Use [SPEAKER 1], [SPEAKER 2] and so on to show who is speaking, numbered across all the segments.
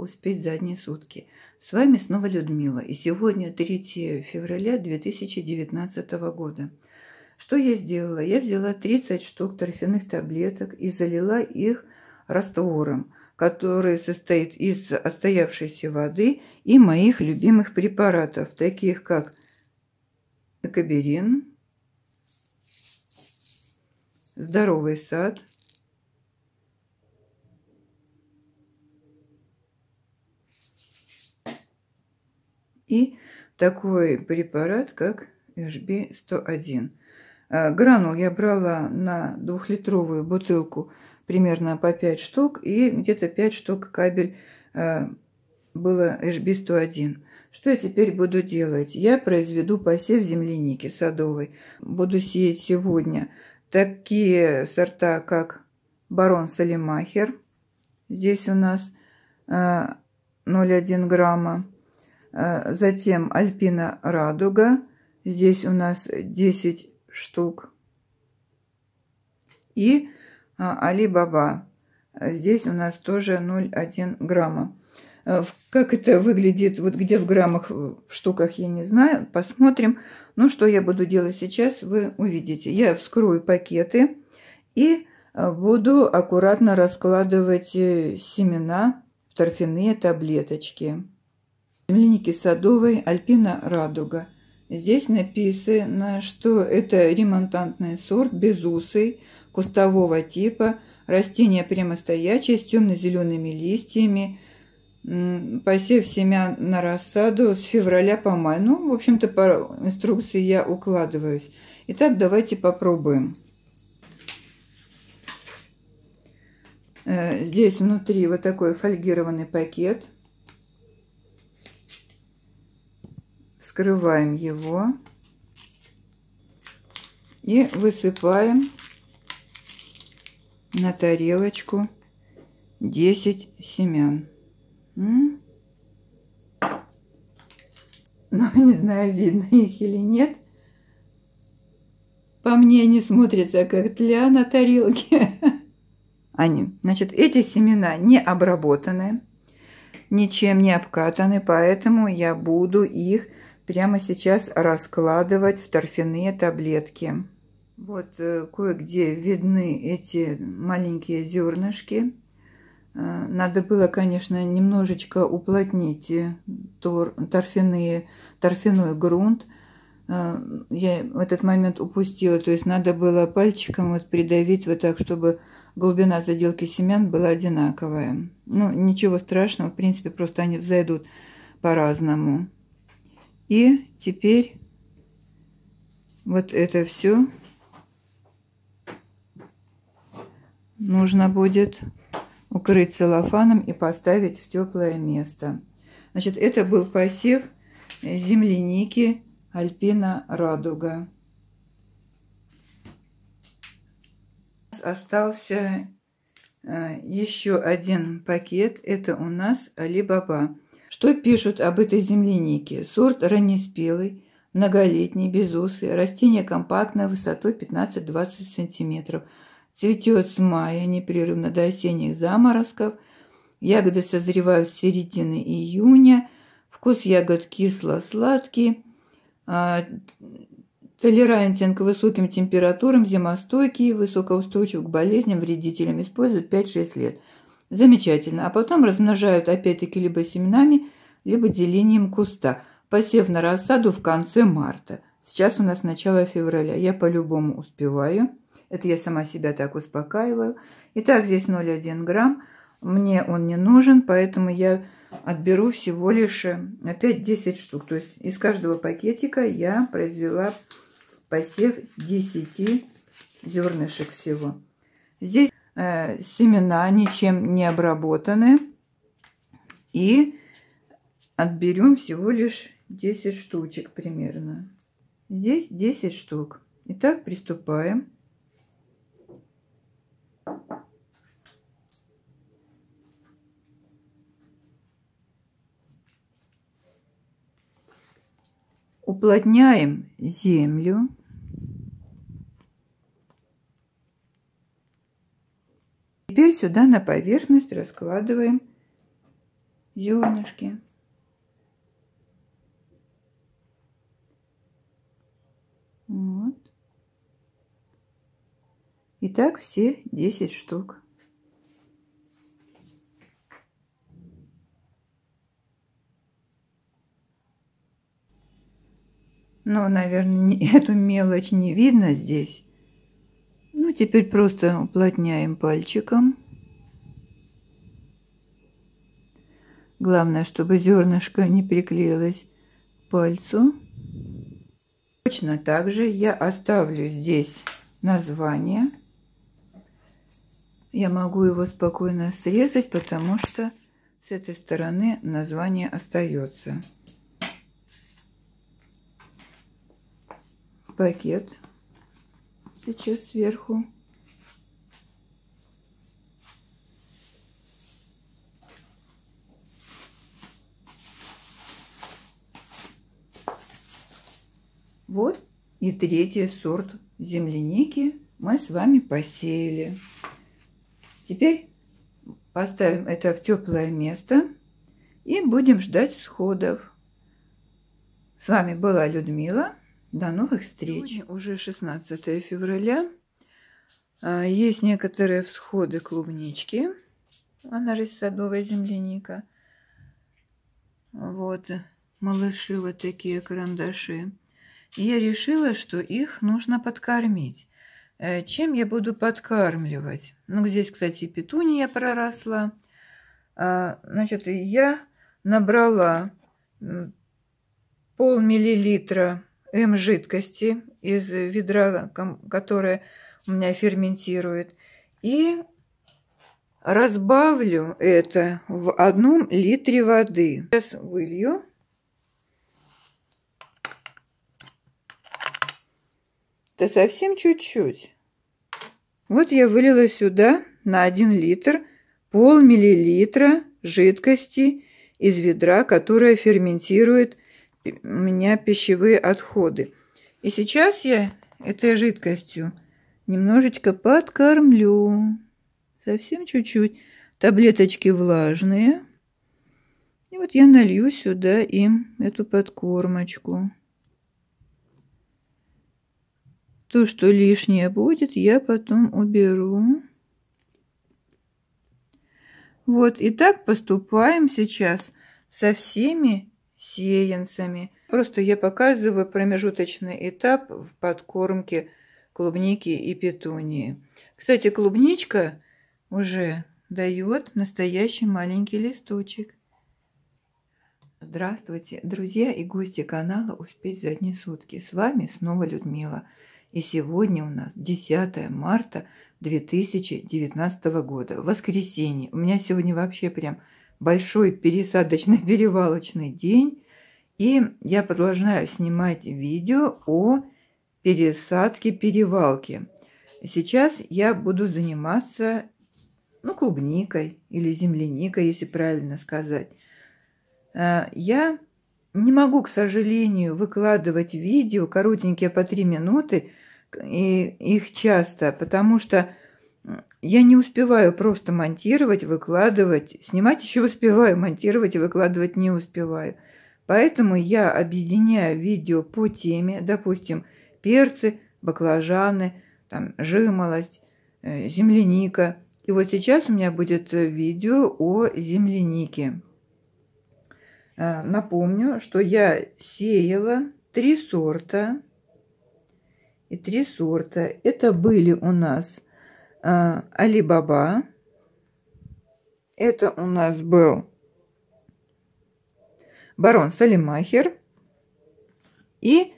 [SPEAKER 1] «Успеть за одни сутки». С вами снова Людмила, и сегодня 3 февраля 2019 года. Что я сделала? Я взяла 30 штук торфяных таблеток и залила их раствором, который состоит из отстоявшейся воды и моих любимых препаратов, таких как Экоберин, Здоровый сад – и такой препарат, как HB101. А, гранул я брала на двухлитровую бутылку примерно по 5 штук, и где-то 5 штук кабель а, было HB101. Что я теперь буду делать? Я произведу посев земляники садовой. Буду сеять сегодня такие сорта, как Барон Салимахер. Здесь у нас 0,1 а, грамма. Э, затем Альпина Радуга. Здесь у нас 10 штук. И а, Али Баба. Здесь у нас тоже 0,1 грамма. Э, как это выглядит, вот где в граммах, в штуках, я не знаю. Посмотрим. Ну, что я буду делать сейчас, вы увидите. Я вскрою пакеты и э, буду аккуратно раскладывать семена в торфяные таблеточки. Земляники садовой Альпина Радуга. Здесь написано, что это ремонтантный сорт, безусый, кустового типа, растение прямостоячее с темно-зелеными листьями, посев семян на рассаду с февраля по май. Ну, в общем-то, по инструкции я укладываюсь. Итак, давайте попробуем. Э, здесь внутри вот такой фольгированный пакет – Вскрываем его и высыпаем на тарелочку 10 семян. Ну, не знаю, видно их или нет. По мне они смотрятся как тля на тарелке. Они, значит, эти семена не обработаны, ничем не обкатаны, поэтому я буду их прямо сейчас раскладывать в торфяные таблетки. Вот э, кое-где видны эти маленькие зернышки. Э, надо было, конечно, немножечко уплотнить э, тор, торфяные, торфяной грунт. Я в этот момент упустила, то есть надо было пальчиком вот придавить вот так, чтобы глубина заделки семян была одинаковая. Ну, ничего страшного, в принципе, просто они взойдут по-разному. И теперь вот это все нужно будет укрыть целлофаном и поставить в теплое место. Значит, это был посев земляники Альпина Радуга. Остался э, еще один пакет. Это у нас Алибаба. Что пишут об этой землянике? Сорт раннеспелый, многолетний, безусый, растение компактное, высотой 15-20 см. Цветет с мая непрерывно до осенних заморозков. Ягоды созревают с середины июня. Вкус ягод кисло-сладкий. А, толерантен к высоким температурам, зимостойкий, высокоустойчив к болезням, вредителям. Используют 5-6 лет. Замечательно. А потом размножают опять-таки либо семенами, либо делением куста, посев на рассаду в конце марта. Сейчас у нас начало февраля. Я по-любому успеваю. Это я сама себя так успокаиваю. Итак, здесь 0,1 грамм. Мне он не нужен, поэтому я отберу всего лишь э, опять 10 штук. То есть из каждого пакетика я произвела посев 10 зернышек всего. Здесь семена ничем не обработаны. И отберем всего лишь 10 штучек примерно. Здесь 10 штук. Итак, приступаем. Уплотняем землю. Теперь сюда на поверхность раскладываем зернышки. Вот. И так все 10 штук. Ну, наверное, эту мелочь не видно здесь. Ну, теперь просто уплотняем пальчиком. Главное, чтобы зернышко не приклеилось к пальцу. Точно так же я оставлю здесь название. Я могу его спокойно срезать, потому что с этой стороны название остается. Пакет сейчас сверху. Вот и третий сорт земляники мы с вами посеяли. Теперь поставим это в теплое место и будем ждать всходов. С вами была Людмила. До новых встреч. Сегодня уже 16 февраля. А, есть некоторые всходы клубнички. Она же садовая земляника. Вот малыши вот такие карандаши. И я решила, что их нужно подкормить. Э, чем я буду подкармливать? Ну, здесь, кстати, петуния проросла. А, значит, я набрала пол миллилитра М жидкости из ведра, которое у меня ферментирует. И разбавлю это в одном литре воды. Сейчас вылью. Это совсем чуть-чуть. Вот я вылила сюда на 1 литр пол миллилитра жидкости из ведра, которое ферментирует у меня пищевые отходы. И сейчас я этой жидкостью немножечко подкормлю. Совсем чуть-чуть. Таблеточки влажные. И вот я налью сюда им эту подкормочку. То, что лишнее будет, я потом уберу. Вот, и так поступаем сейчас со всеми сеянцами. Просто я показываю промежуточный этап в подкормке клубники и петунии. Кстати, клубничка уже дает настоящий маленький листочек. Здравствуйте, друзья и гости канала «Успеть за одни сутки». С вами снова Людмила. И сегодня у нас 10 марта 2019 года, воскресенье. У меня сегодня вообще прям большой пересадочный перевалочный день, и я продолжаю снимать видео о пересадке перевалки. Сейчас я буду заниматься ну, клубникой или земляникой, если правильно сказать. А, я не могу, к сожалению, выкладывать видео коротенькие по 3 минуты, и их часто, потому что я не успеваю просто монтировать, выкладывать. Снимать еще успеваю, монтировать и выкладывать не успеваю. Поэтому я объединяю видео по теме, допустим, перцы, баклажаны, там, жимолость, э, земляника. И вот сейчас у меня будет видео о землянике. Э, напомню, что я сеяла три сорта. И три сорта. Это были у нас Алибаба. Это у нас был барон Салимахер и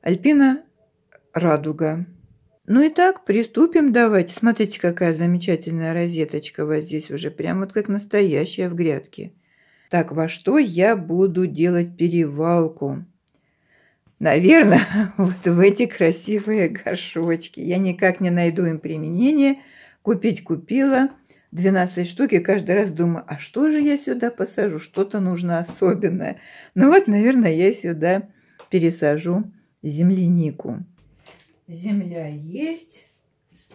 [SPEAKER 1] Альпина Радуга. Ну и так, приступим давайте. Смотрите, какая замечательная розеточка вот здесь уже, прям вот как настоящая в грядке. Так, во что я буду делать перевалку? Наверное, вот в эти красивые горшочки. Я никак не найду им применение. Купить купила. 12 штук, и каждый раз думаю, а что же я сюда посажу? Что-то нужно особенное. Ну вот, наверное, я сюда пересажу землянику. Земля есть,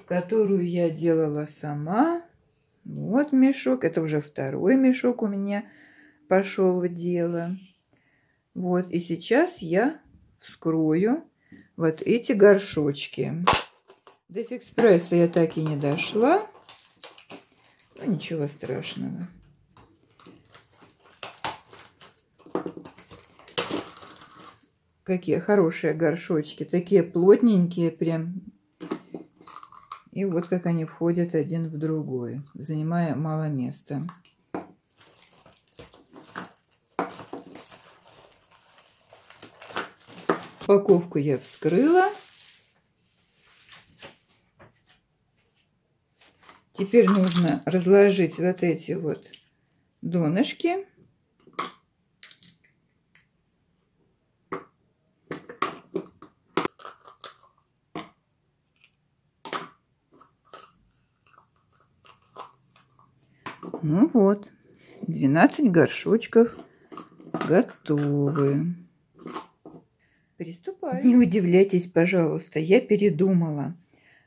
[SPEAKER 1] которую я делала сама. Вот мешок, это уже второй мешок у меня пошел в дело. Вот, и сейчас я вскрою вот эти горшочки. До фикспресса я так и не дошла. Ну, ничего страшного. Какие хорошие горшочки. Такие плотненькие прям. И вот как они входят один в другой, занимая мало места. Упаковку я вскрыла. Теперь нужно разложить вот эти вот донышки. Ну вот, 12 горшочков готовы. Приступаю. Не удивляйтесь, пожалуйста, я передумала.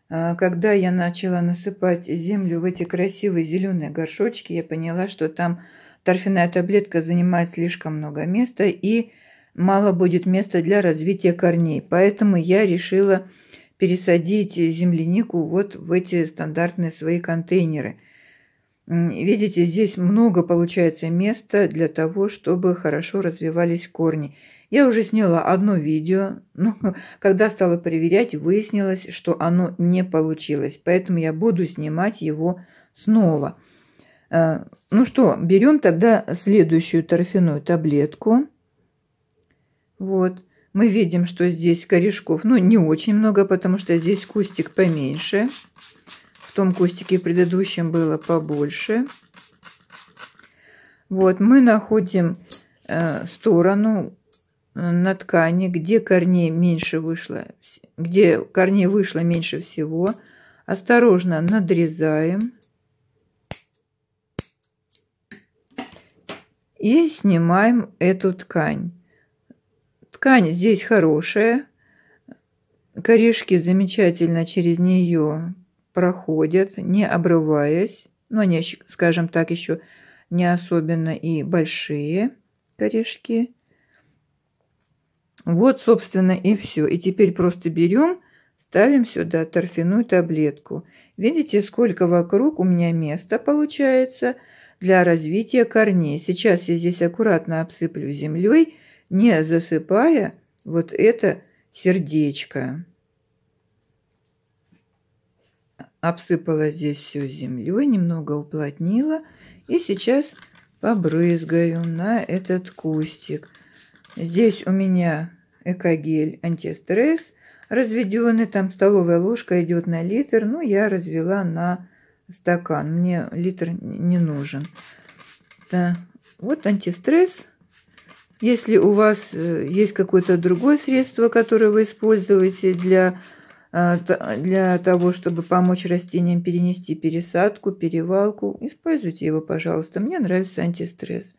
[SPEAKER 1] А, когда я начала насыпать землю в эти красивые зеленые горшочки, я поняла, что там торфяная таблетка занимает слишком много места и мало будет места для развития корней. Поэтому я решила пересадить землянику вот в эти стандартные свои контейнеры. Видите, здесь много получается места для того, чтобы хорошо развивались корни. Я уже сняла одно видео, но когда стала проверять, выяснилось, что оно не получилось. Поэтому я буду снимать его снова. Э, ну что, берем тогда следующую торфяную таблетку. Вот. Мы видим, что здесь корешков, ну, не очень много, потому что здесь кустик поменьше. В том кустике предыдущем было побольше. Вот, мы находим э, сторону, на ткани, где корней меньше вышло, где корней вышло меньше всего, осторожно надрезаем и снимаем эту ткань. Ткань здесь хорошая, корешки замечательно через нее проходят, не обрываясь, но они, скажем так, еще не особенно и большие корешки. Вот, собственно, и все. И теперь просто берем, ставим сюда торфяную таблетку. Видите, сколько вокруг у меня места получается для развития корней. Сейчас я здесь аккуратно обсыплю землей, не засыпая вот это сердечко. Обсыпала здесь все землей, немного уплотнила. И сейчас побрызгаю на этот кустик. Здесь у меня экогель антистресс разведенный. Там столовая ложка идет на литр. Ну, я развела на стакан. Мне литр не нужен. Да. Вот антистресс. Если у вас э, есть какое-то другое средство, которое вы используете для, э, для того, чтобы помочь растениям перенести пересадку, перевалку, используйте его, пожалуйста. Мне нравится антистресс.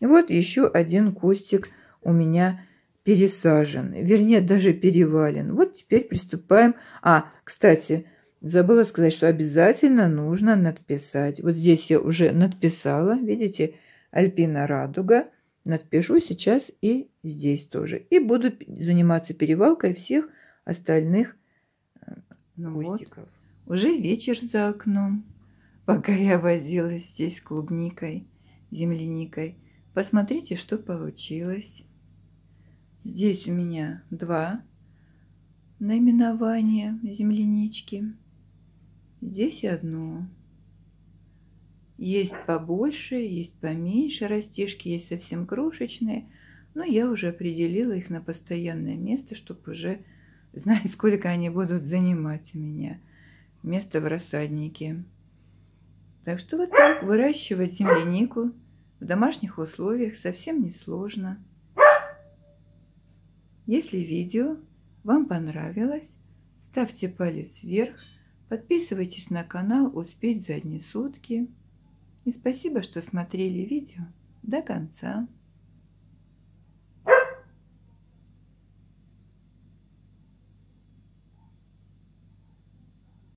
[SPEAKER 1] Вот еще один кустик – у меня пересажен, вернее, даже перевален. Вот теперь приступаем. А, кстати, забыла сказать, что обязательно нужно надписать. Вот здесь я уже надписала, видите, Альпина Радуга. Надпишу сейчас и здесь тоже. И буду заниматься перевалкой всех остальных э, ну кустиков. Вот. Уже вечер за окном. Пока я возилась здесь клубникой, земляникой. Посмотрите, что получилось. Здесь у меня два наименования землянички. Здесь одно. Есть побольше, есть поменьше растишки, есть совсем крошечные. Но я уже определила их на постоянное место, чтобы уже знать, сколько они будут занимать у меня. Место в рассаднике. Так что вот так выращивать землянику в домашних условиях совсем не сложно. Если видео вам понравилось, ставьте палец вверх, подписывайтесь на канал «Успеть за одни сутки». И спасибо, что смотрели видео до конца.